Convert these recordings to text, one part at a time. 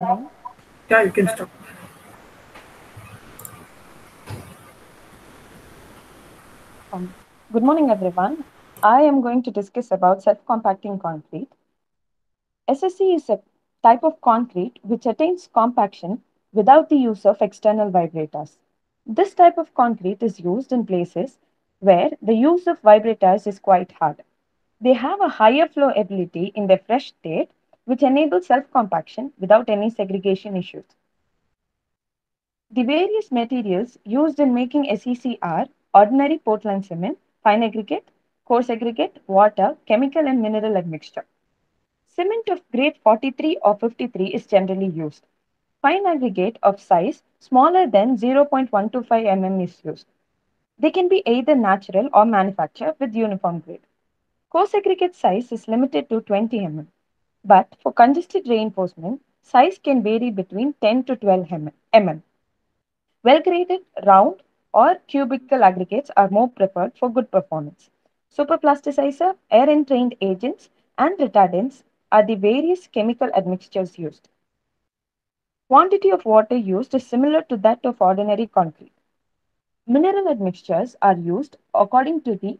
Yeah, you can stop. Um, good morning, everyone. I am going to discuss about self-compacting concrete. SCC is a type of concrete which attains compaction without the use of external vibrators. This type of concrete is used in places where the use of vibrators is quite hard. They have a higher flow ability in their fresh state, which enable self-compaction without any segregation issues. The various materials used in making SCC are ordinary Portland cement, fine aggregate, coarse aggregate, water, chemical and mineral admixture. Cement of grade 43 or 53 is generally used. Fine aggregate of size smaller than 0.125 mm is used. They can be either natural or manufactured with uniform grade. Coarse aggregate size is limited to 20 mm, but for congested reinforcement, size can vary between 10 to 12 mm. Well graded, round, or cubical aggregates are more preferred for good performance. Superplasticizer, air entrained agents, and retardants are the various chemical admixtures used. Quantity of water used is similar to that of ordinary concrete. Mineral admixtures are used according to the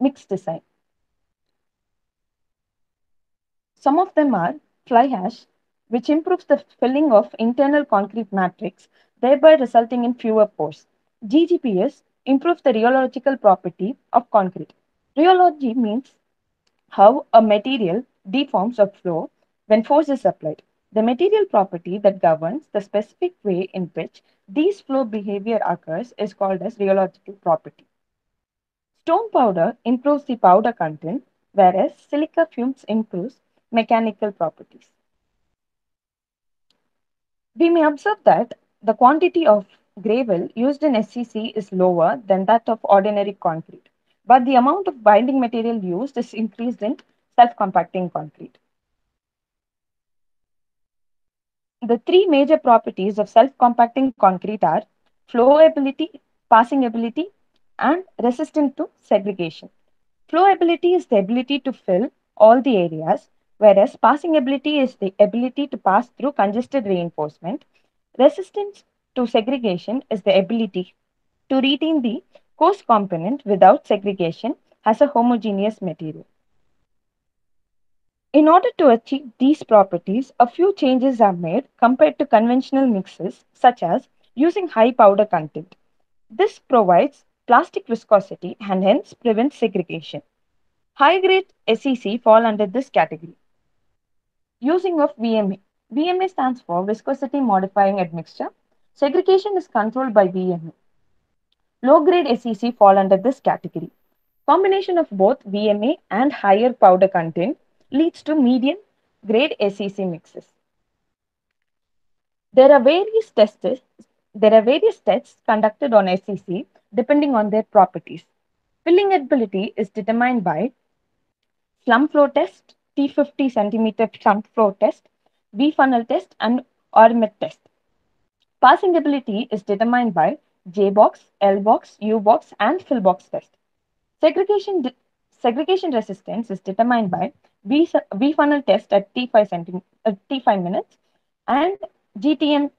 mix design. Some of them are fly ash, which improves the filling of internal concrete matrix, thereby resulting in fewer pores. GGBS improves the rheological property of concrete. Rheology means how a material deforms or flow when force is applied. The material property that governs the specific way in which these flow behavior occurs is called as rheological property. Stone powder improves the powder content, whereas silica fumes improves mechanical properties. We may observe that the quantity of gravel used in SCC is lower than that of ordinary concrete, but the amount of binding material used is increased in self-compacting concrete. The three major properties of self-compacting concrete are flowability, passing ability, and resistant to segregation. Flowability is the ability to fill all the areas, whereas passing ability is the ability to pass through congested reinforcement. Resistance to segregation is the ability to retain the coarse component without segregation as a homogeneous material. In order to achieve these properties, a few changes are made compared to conventional mixes, such as using high powder content. This provides plastic viscosity and hence prevents segregation. High grade SCC fall under this category. Using of VMA. VMA stands for viscosity modifying admixture. Segregation is controlled by VMA. Low grade SCC fall under this category. Combination of both VMA and higher powder content leads to medium grade SCC mixes. There are various tests. There are various tests conducted on SCC depending on their properties. Filling ability is determined by slump flow test, T50 centimeter slump flow test, V funnel test, and Orimet test. Passing ability is determined by J box, L box, U box, and fill box test. Segregation segregation resistance is determined by V, funnel test at T5 centi- uh, T5 minutes and GTM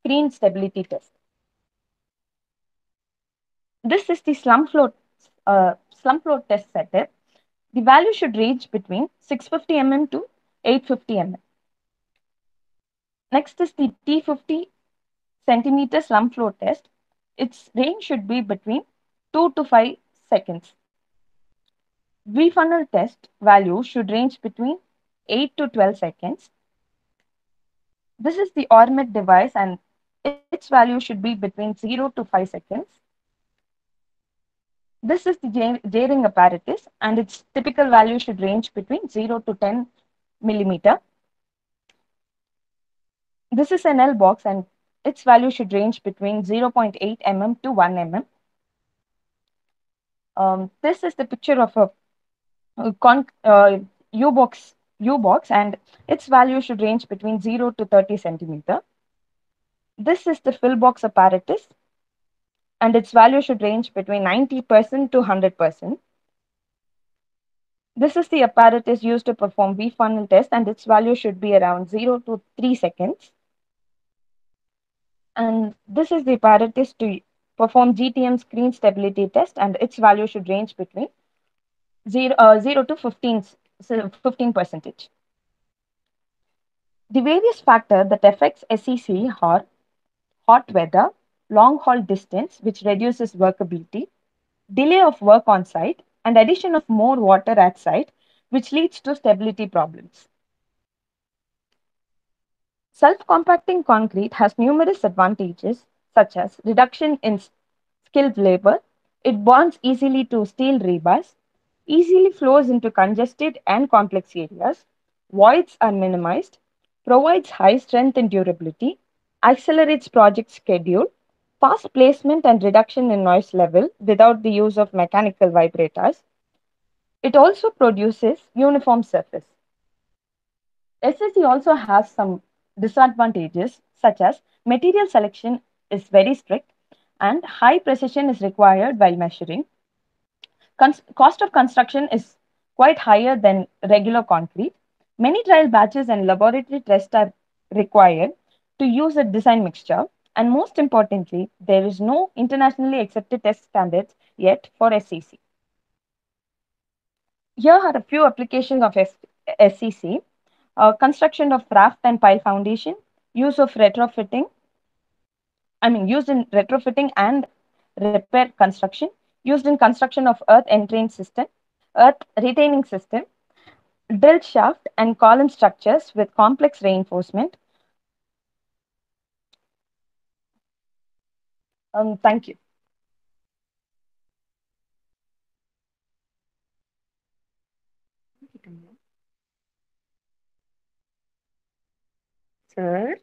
screen stability test. This is the slump flow uh, slump flow test setup. The value should range between 650 mm to 850 mm. Next is the T50 centimeter slump flow test. Its range should be between 2 to 5 seconds. V funnel test value should range between 8 to 12 seconds. This is the Orimet device and its value should be between 0 to 5 seconds. This is the J-ring apparatus and its typical value should range between 0 to 10 millimeter. This is an L box and its value should range between 0.8 mm to 1 mm. Um, this is the picture of a con uh, U box U box and its value should range between 0 to 30 centimeter. This is the fill box apparatus and its value should range between 90% to 100%. This is the apparatus used to perform V-funnel test and its value should be around 0 to 3 seconds. And this is the apparatus to perform GTM screen stability test and its value should range between 0, uh, 0 to 15, 15 percentage. The various factors that affects SCC are hot weather, long haul distance, which reduces workability, delay of work on site, and addition of more water at site, which leads to stability problems. Self-compacting concrete has numerous advantages, such as reduction in skilled labor, it bonds easily to steel rebars, easily flows into congested and complex areas, voids are minimized, provides high strength and durability, accelerates project schedule, fast placement and reduction in noise level without the use of mechanical vibrators. It also produces uniform surface. SCC also has some disadvantages such as material selection is very strict and high precision is required while measuring. Cost of construction is quite higher than regular concrete. Many trial batches and laboratory tests are required to use a design mixture. And most importantly, there is no internationally accepted test standards yet for SCC. Here are a few applications of SCC. Uh, construction of raft and pile foundation, use of retrofitting, I mean used in retrofitting and repair construction, used in construction of earth entrance system, earth retaining system, drill shaft and column structures with complex reinforcement. Um, thank you. Sir?